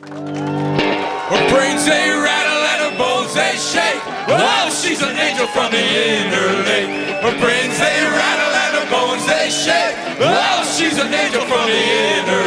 Her brains they rattle and her bones they shake. Oh, she's an angel from the inner lake. Her brains they rattle and her bones they shake. Oh, she's an angel from the inner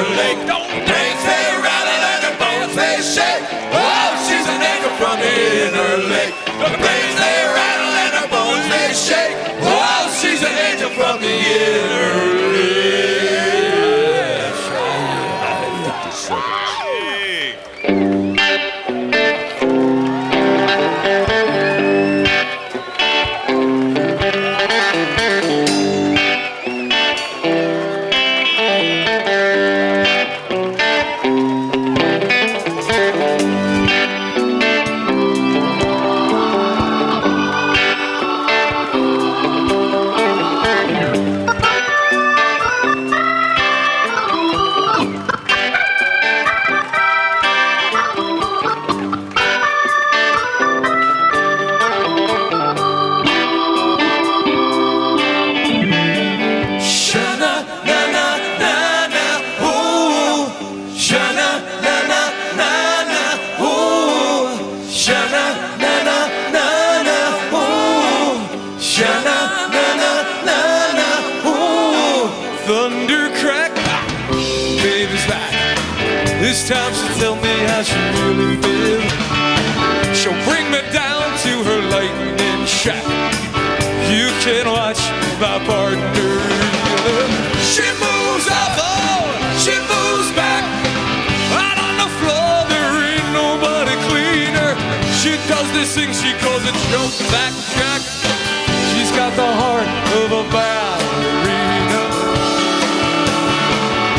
This time she'll tell me how she really feels She'll bring me down to her lightning shack. You can watch my partner. She moves Does this thing she calls a jump back jack. She's got the heart of a ballerina.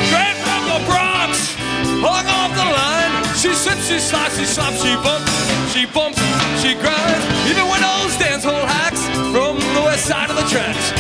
Straight from the Bronx, hung off the line. She slips, she slides, she slaps, she bumps, she bumps, she grinds. Even when those dance hall hacks from the west side of the tracks,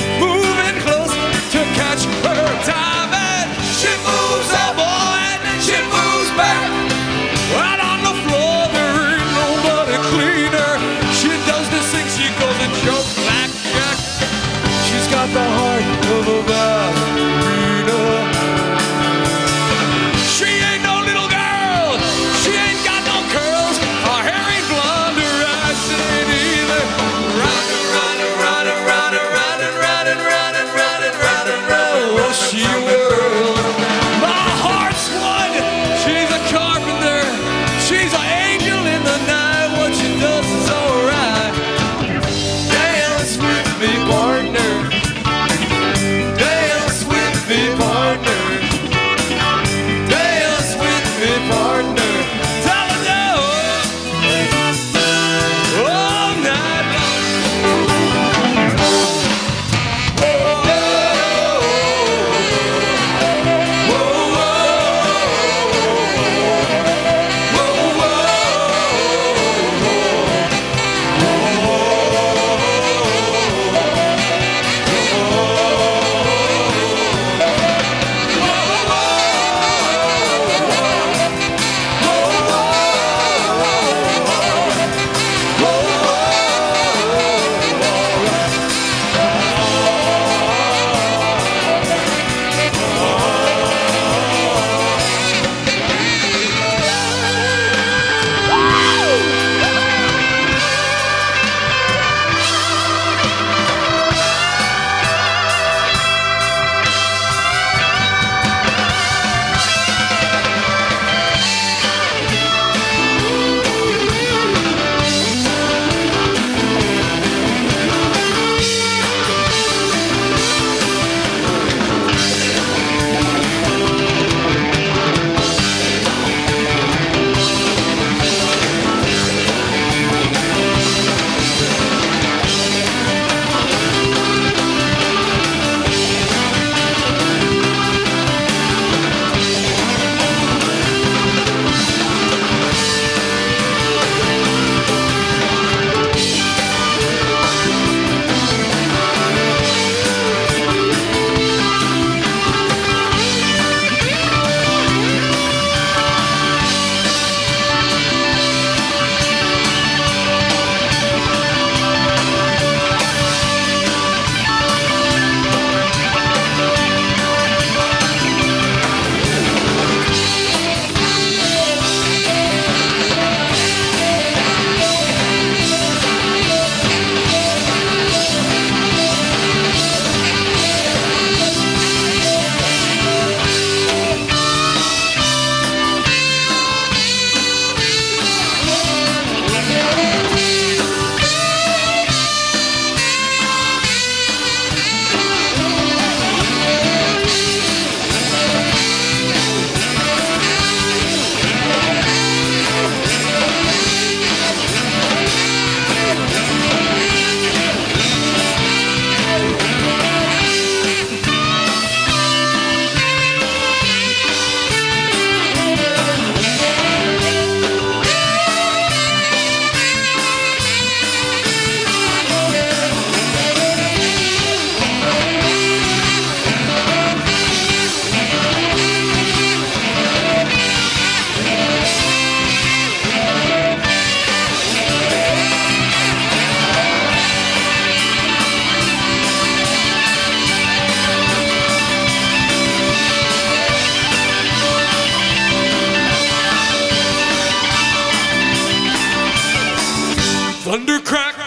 Thundercrack.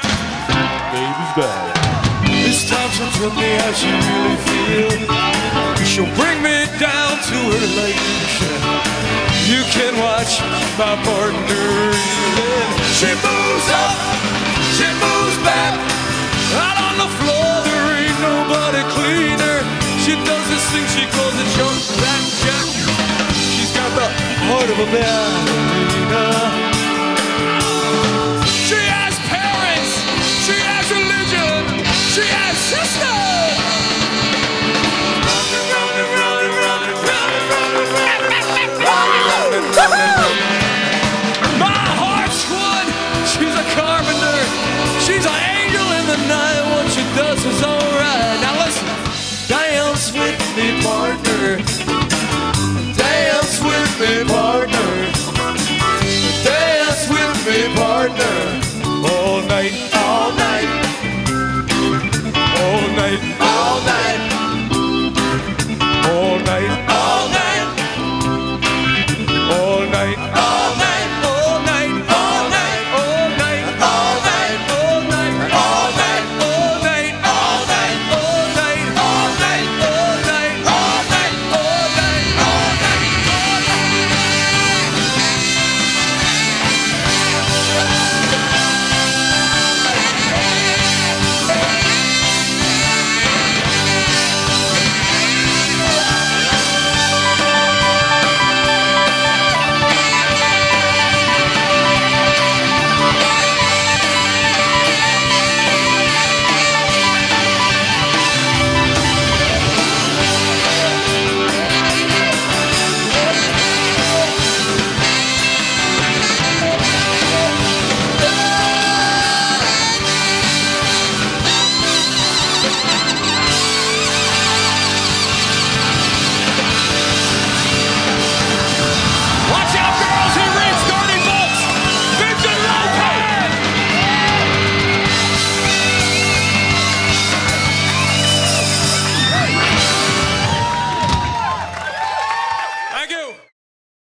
Baby's back. This time she'll tell me how she really feels. She'll bring me down to her lake. You can watch my partner. She moves up, she moves back. Out on the floor, there ain't nobody cleaner. She does this thing she calls a jump back jack. She's got the heart of a man. night.